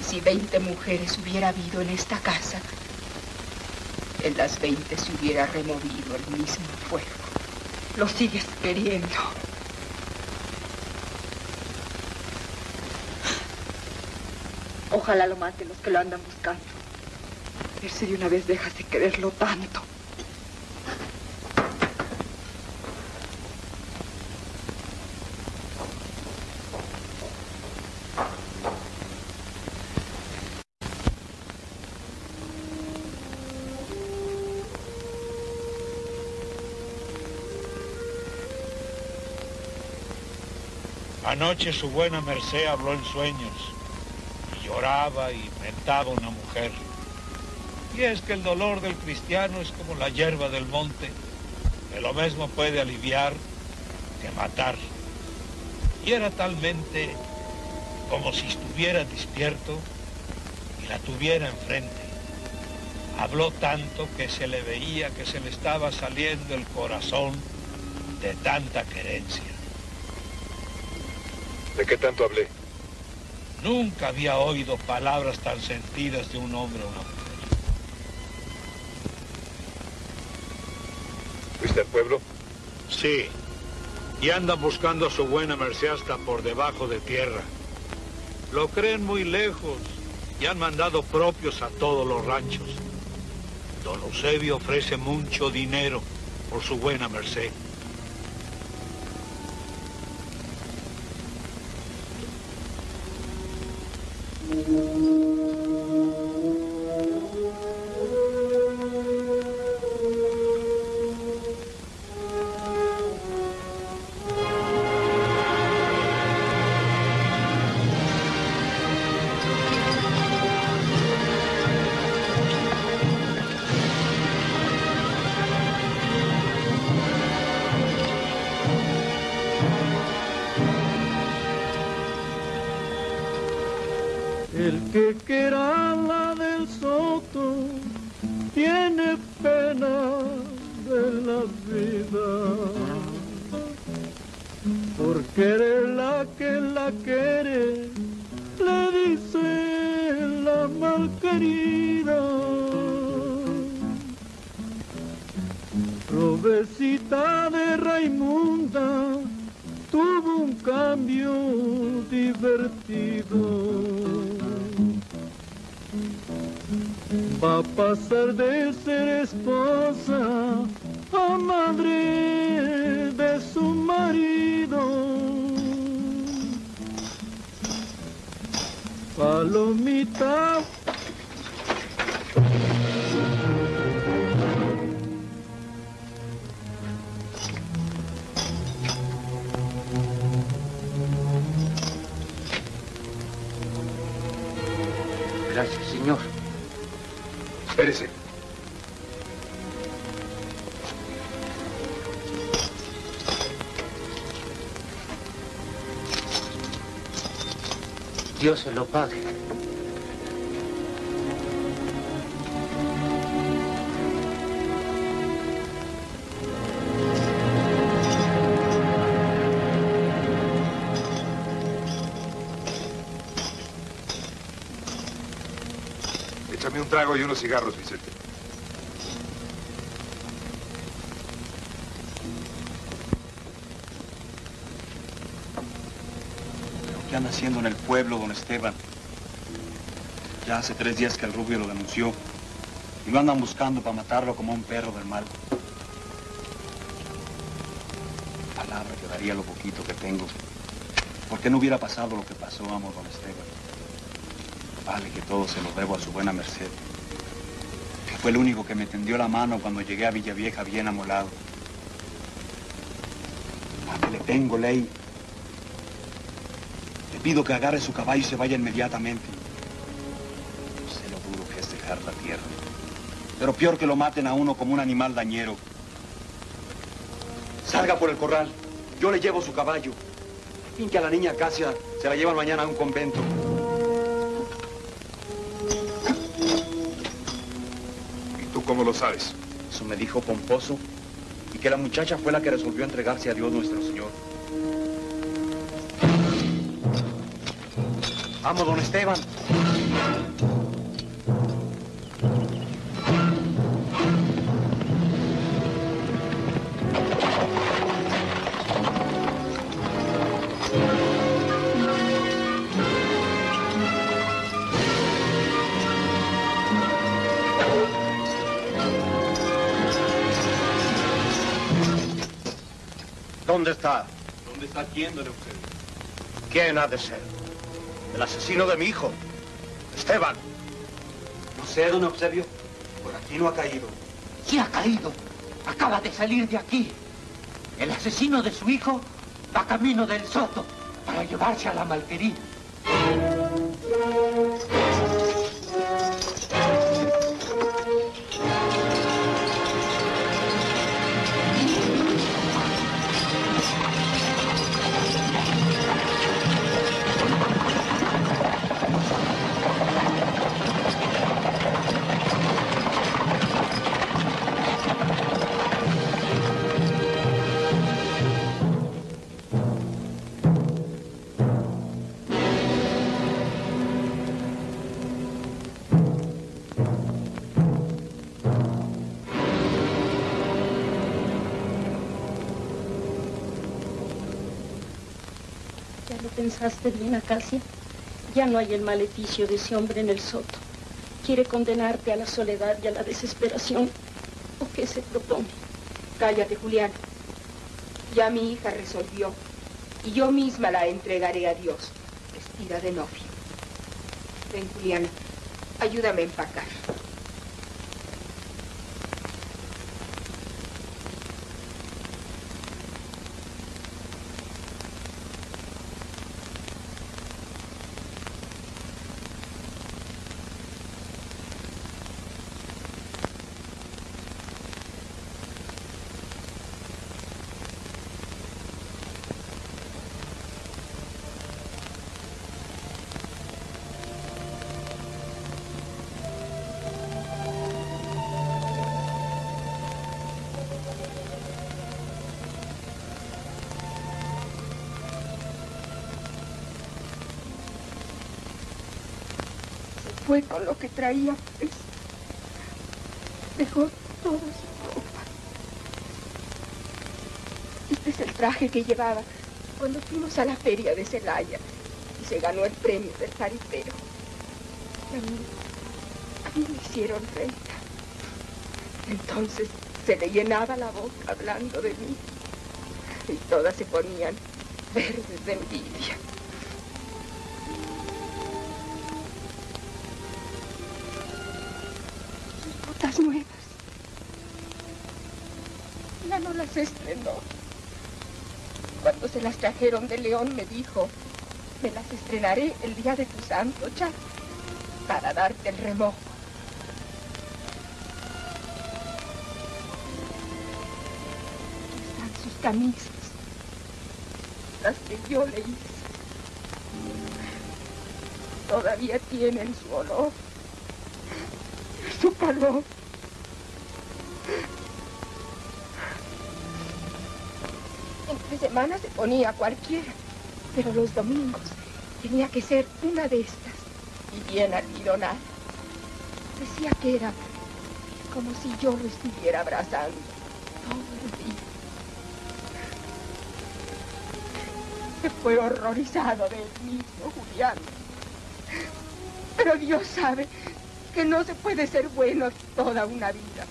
Y si 20 mujeres hubiera habido en esta casa, en las 20 se hubiera removido el mismo fuego. Lo sigues queriendo. Ojalá lo maten los que lo andan buscando. A ver si de una vez dejas de quererlo tanto.
Anoche su buena merced habló en sueños y lloraba y mentaba una mujer. Y es que el dolor del cristiano es como la hierba del monte, que lo mismo puede aliviar que matar. Y era talmente como si estuviera despierto y la tuviera enfrente. Habló tanto que se le veía que se le estaba saliendo el corazón
de tanta querencia.
¿De qué tanto hablé?
Nunca había oído palabras tan sentidas de un hombre a una mujer.
¿Fuiste al pueblo?
Sí. Y andan buscando a su buena merced hasta por debajo de tierra. Lo creen muy lejos y han mandado propios a todos los ranchos. Don Eusebio ofrece mucho dinero por su buena merced.
Unos cigarros, Vicente.
¿Pero qué anda haciendo en el pueblo, don Esteban? Ya hace tres días que el rubio lo denunció. Y lo andan buscando para matarlo como un perro del mal. Palabra que daría lo poquito que tengo. ¿Por qué no hubiera pasado lo que pasó, amo, don Esteban? Vale que todo se lo debo a su buena merced. Fue el único que me tendió la mano cuando llegué a Villavieja bien amolado. A que le tengo ley. Le pido que agarre su caballo y se vaya inmediatamente. Sé lo duro que es dejar la tierra. Pero peor que lo maten a uno como un animal dañero. Salga por el corral. Yo le llevo su caballo. Fin que a la niña Casia se la llevan mañana a un convento.
Lo sabes?
Eso me dijo Pomposo. Y que la muchacha fue la que resolvió entregarse a Dios nuestro Señor. Vamos, don Esteban.
¿Dónde está?
¿Dónde está quién, don Eusebio?
¿Quién ha de ser? El asesino de mi hijo. Esteban.
No sé, don Eusebio. Por aquí no ha caído.
Sí ha caído. Acaba de salir de aquí. El asesino de su hijo va camino del soto para llevarse a la malquería.
Pensaste bien, Acacia? Ya no hay el maleficio de ese hombre en el soto. Quiere condenarte a la soledad y a la desesperación. ¿O qué se propone?
Cállate, Julián. Ya mi hija resolvió. Y yo misma la entregaré a Dios, vestida de novia. Ven, Juliana, ayúdame a empacar. Fue con lo que traía, pues. Dejó toda su ropa. Este es el traje que llevaba cuando fuimos a la feria de Celaya y se ganó el premio del jaripero. A mí, a mí me hicieron reina. Entonces se le llenaba la boca hablando de mí y todas se ponían verdes de envidia. Las trajeron de León me dijo, me las estrenaré el día de tu santo, ya, para darte el remojo. Aquí están sus camisas, las que yo le hice. Todavía tienen su olor su calor. Entre semanas se ponía cualquiera, pero los domingos tenía que ser una de estas y bien almidonada. Decía que era como si yo lo estuviera abrazando todo el día. Se fue horrorizado de él mismo, Julián. Pero Dios sabe que no se puede ser bueno toda una vida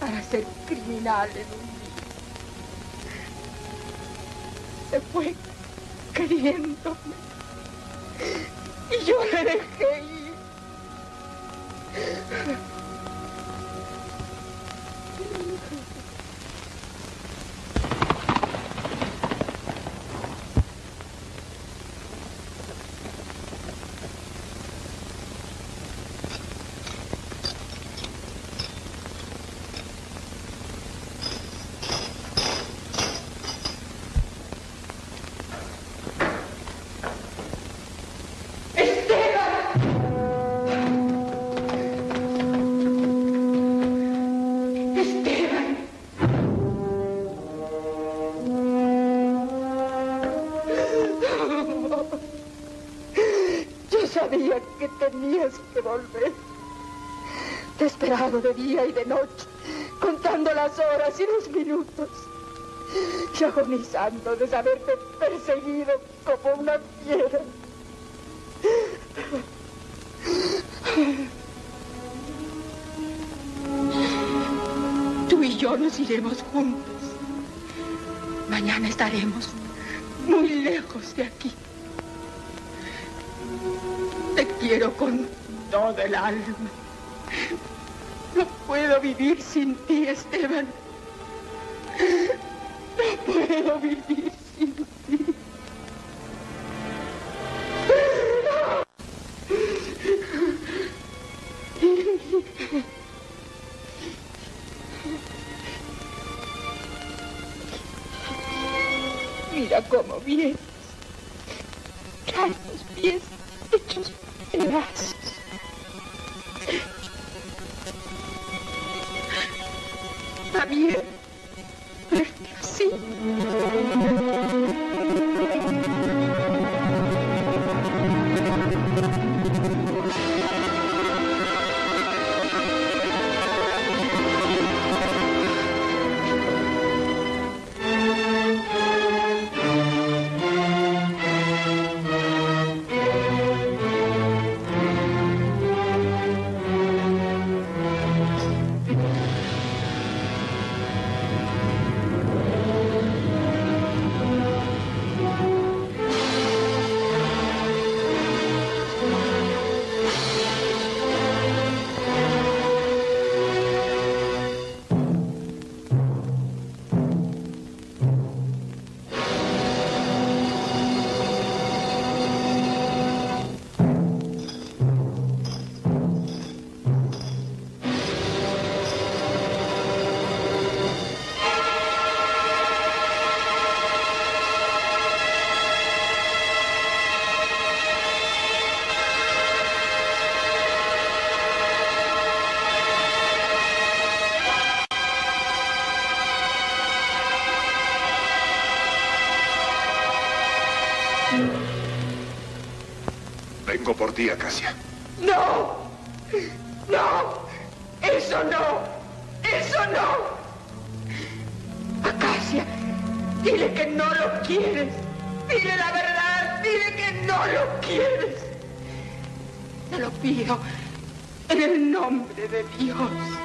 para ser criminal en un fue queriéndome. Y yo le dejé tenías que volver. Te he de día y de noche, contando las horas y los minutos. Y agonizando de saberte perseguido como una fiera. Tú y yo nos iremos juntos. Mañana estaremos muy lejos de aquí. Quiero con todo el alma. No puedo vivir sin ti, Esteban. No puedo vivir
por ti, Acacia.
No, no, eso no, eso no. Acacia, dile que no lo quieres. Dile la verdad, dile que no lo quieres. Te lo pido en el nombre de Dios.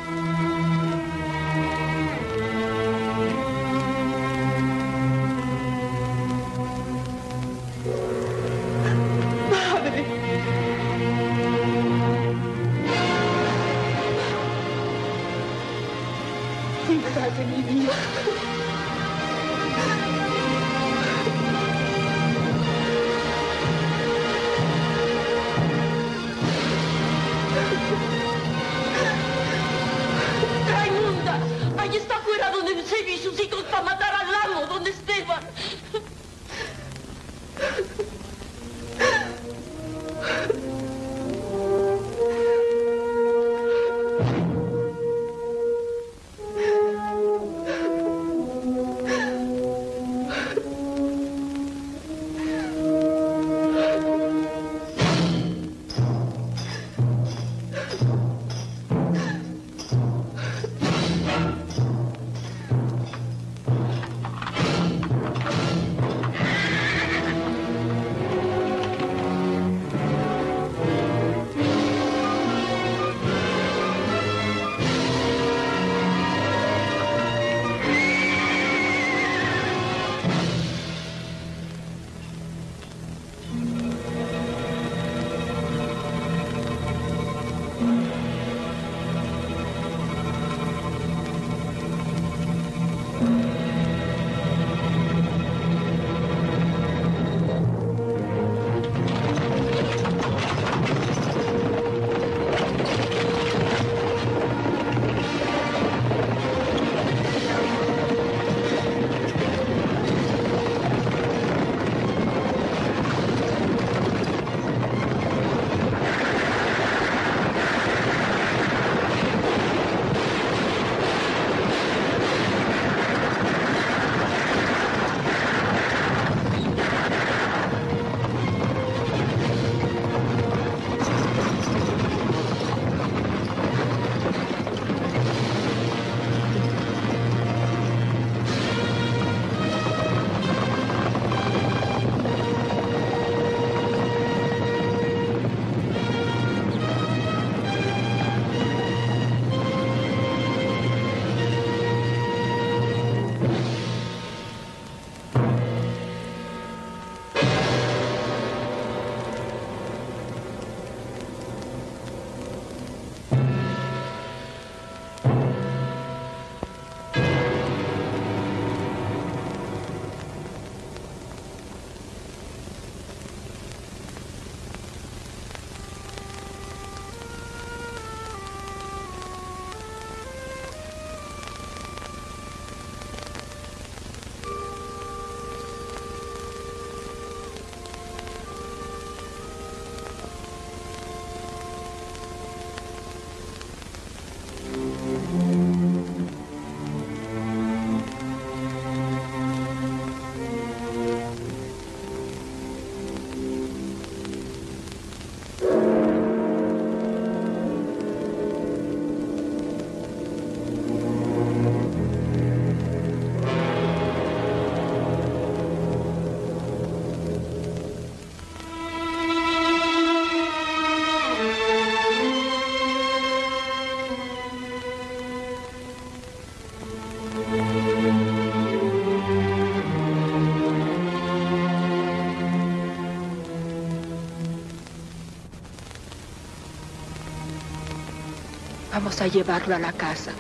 Vamos a llevarlo a la casa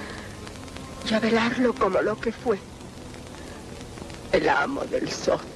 y a velarlo como lo que fue. El amo del soto.